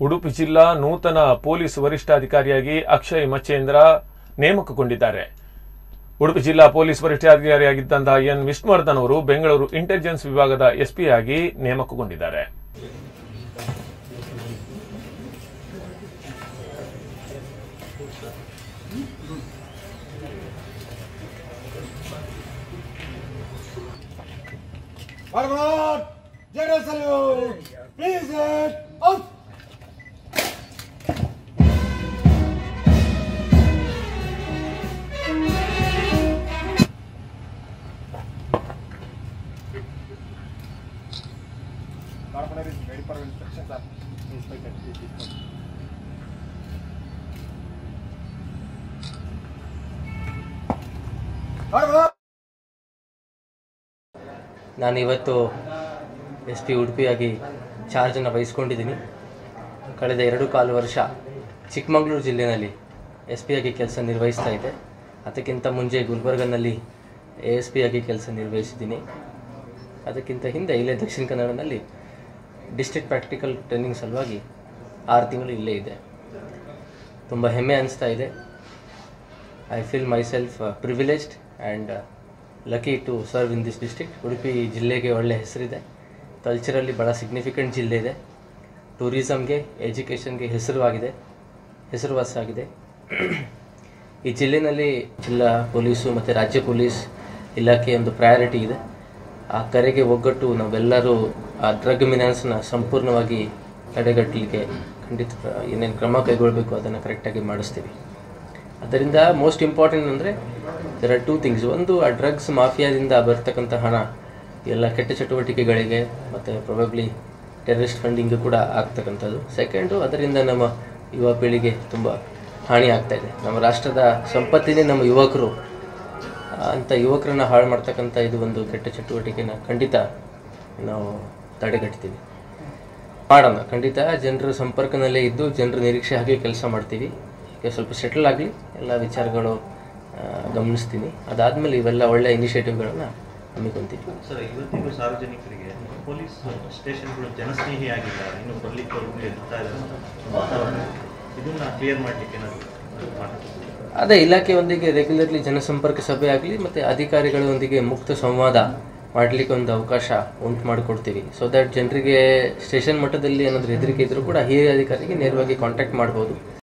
ಉಡುಪಿ ಜಿಲ್ಲಾ ನೂತನ ಪೊಲೀಸ್ ವರಿಷ್ಠಾಧಿಕಾರಿಯಾಗಿ ಅಕ್ಷಯ್ ಮಚ್ಚೇಂದ್ರ ನೇಮಕಗೊಂಡಿದ್ದಾರೆ ಉಡುಪಿ ಜಿಲ್ಲಾ ಪೊಲೀಸ್ ವರಿಷ್ಠಾಧಿಕಾರಿಯಾಗಿದ್ದಂತಹ ಎನ್ ವಿಷ್ಣುವರ್ಧನ್ ಅವರು ಬೆಂಗಳೂರು ಇಂಟೆಲಿಜೆನ್ಸ್ ವಿಭಾಗದ ಎಸ್ಪಿ ಆಗಿ ನೇಮಕಗೊಂಡಿದ್ದಾರೆ! General salute! Please! ನಾನು ಇವತ್ತು ಎಸ್ ಪಿ ಉಡುಪಿಯಾಗಿ ಚಾರ್ಜನ್ನು ವಹಿಸ್ಕೊಂಡಿದ್ದೀನಿ. ಕಳೆದ ಎರಡು ಕಾಲು ವರ್ಷ ಚಿಕ್ಕಮಗಳೂರು ಜಿಲ್ಲೆಯಲ್ಲಿ ಎಸ್ ಪಿ ಆಗಿ ಕೆಲಸ ನಿರ್ವಹಿಸ್ತಾ ಇದ್ದೆ ಅದಕ್ಕಿಂತ ಮುಂಚೆ ಗುಲ್ಬರ್ಗನಲ್ಲಿ ಎ ಎಸ್ ಪಿ ಆಗಿ ಕೆಲಸ ನಿರ್ವಹಿಸಿದ್ದೀನಿ. ಅದಕ್ಕಿಂತ ಹಿಂದೆ ಇಲ್ಲೇ ದಕ್ಷಿಣ ಕನ್ನಡದಲ್ಲಿ ಡಿಸ್ಟ್ರಿಕ್ಟ್ ಪ್ರಾಕ್ಟಿಕಲ್ ಟ್ರೈನಿಂಗ್ ಸಲುವಾಗಿ ಆರು ತಿಂಗಳು ಇಲ್ಲೇ ಇದೆ. ತುಂಬ ಹೆಮ್ಮೆ ಅನಿಸ್ತಾ ಇದೆ. I feel myself privileged and lucky to serve in this district Udupi ಜಿಲ್ಲೆಗೆ ಒಳ್ಳೆ ಹೆಸರಿದೆ. ಕಲ್ಚರಲ್ಲಿ ಭಾಳ ಸಿಗ್ನಿಫಿಕೆಂಟ್ ಜಿಲ್ಲೆ ಇದೆ. ಟೂರಿಸಮ್ಗೆ ಎಜುಕೇಷನ್ಗೆ ಹೆಸರುವಾಗಿದೆ ಹೆಸರುವಾಸಾಗಿದೆ ಈ ಜಿಲ್ಲೆಯಲ್ಲಿ ಜಿಲ್ಲಾ ಪೊಲೀಸು ಮತ್ತು ರಾಜ್ಯ ಪೊಲೀಸ್ ಇಲಾಖೆ ಒಂದು ಪ್ರಯಾರಿಟಿ ಇದೆ. ಆ ಕರೆಗೆ ಒಗ್ಗಟ್ಟು ನಾವೆಲ್ಲರೂ ಆ ಡ್ರಗ್ ಮಿನಾನ್ಸ್ನ ಸಂಪೂರ್ಣವಾಗಿ ತಡೆಗಟ್ಟಲಿಕ್ಕೆ ಖಂಡಿತ ಏನೇನು ಕ್ರಮ ಕೈಗೊಳ್ಳಬೇಕು ಅದನ್ನು ಕರೆಕ್ಟಾಗಿ ಮಾಡಿಸ್ತೀವಿ. ಅದರಿಂದ ಮೋಸ್ಟ್ ಇಂಪಾರ್ಟೆಂಟ್ ಅಂದರೆ ದರ್ ಆರ್ ಟೂ ಥಿಂಗ್ಸ್ ಒಂದು, ಆ ಡ್ರಗ್ಸ್ ಮಾಫಿಯಾದಿಂದ ಬರ್ತಕ್ಕಂಥ ಹಣ ಎಲ್ಲ ಕೆಟ್ಟ ಚಟುವಟಿಕೆಗಳಿಗೆ ಮತ್ತು ಪ್ರೊಬಬ್ಲಿ ಟೆರರಿಸ್ಟ್ ಫಂಡಿಂಗ್ ಕೂಡ ಆಗ್ತಕ್ಕಂಥದ್ದು. ಸೆಕೆಂಡು ಅದರಿಂದ ನಮ್ಮ ಯುವ ಪೀಳಿಗೆ ತುಂಬ ಹಾನಿ ಆಗ್ತಾಯಿದೆ ನಮ್ಮ ರಾಷ್ಟ್ರದ ಸಂಪತ್ತಿನೇ ನಮ್ಮ ಯುವಕರು ಅಂಥ ಯುವಕರನ್ನ ಹಾಳು ಮಾಡ್ತಕ್ಕಂಥ ಇದು ಒಂದು ಕೆಟ್ಟ ಚಟುವಟಿಕೆನ ಖಂಡಿತ ನಾವು ತಡೆಗಟ್ತೀವಿ. ಮಾಡೋಣ. ಖಂಡಿತ ಜನರ ಸಂಪರ್ಕದಲ್ಲೇ ಇದ್ದು ಜನರ ನಿರೀಕ್ಷೆ ಆಗಲಿ ಕೆಲಸ ಮಾಡ್ತೀವಿ. ಈಗ ಸ್ವಲ್ಪ ಸೆಟಲ್ ಆಗಲಿ, ಎಲ್ಲ ವಿಚಾರಗಳು ಗಮನಿಸ್ತೀನಿ. ಅದಾದಮೇಲೆ ಇವೆಲ್ಲ ಒಳ್ಳೆಯ ಇನಿಷಿಯೇಟಿವ್ಗಳನ್ನು ಹಮ್ಮಿಕೊಂತೀವಿ. ಸರ್ ಇವತ್ತಿಗೂ ಸಾರ್ವಜನಿಕರಿಗೆ ಪೊಲೀಸ್ ಸ್ಟೇಷನ್ಗಳು ಜನಸ್ನೇಹಿಯಾಗಿಲ್ಲ ಇನ್ನು ಬರ್ಲಿಕ್ಕೆ ಇದ್ದಾರೆ ಇದನ್ನ ಕ್ಲಿಯರ್ ಮಾಡಲಿಕ್ಕೆ ಏನಾದರೂ ಅದೇ ಇಲಾಖೆಯೊಂದಿಗೆ ರೆಗ್ಯುಲರ್ಲಿ ಜನಸಂಪರ್ಕ ಸಭೆ ಆಗಲಿ ಮತ್ತು ಅಧಿಕಾರಿಗಳೊಂದಿಗೆ ಮುಕ್ತ ಸಂವಾದ ಮಾಡಲಿಕ್ಕೆ ಒಂದು ಅವಕಾಶ ಉಂಟು ಮಾಡಿಕೊಡ್ತೀವಿ. ಸೊ ದಟ್ ಜನರಿಗೆ ಸ್ಟೇಷನ್ ಮಟ್ಟದಲ್ಲಿ ಏನಾದರೂ ಹೆದರಿಕೆ ಇದ್ದರೂ ಕೂಡ ಹಿರಿಯ ಅಧಿಕಾರಿಗೆ ನೇರವಾಗಿ ಕಾಂಟ್ಯಾಕ್ಟ್ ಮಾಡ್ಬೋದು.